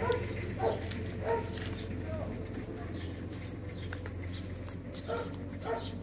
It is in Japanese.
ちょっと。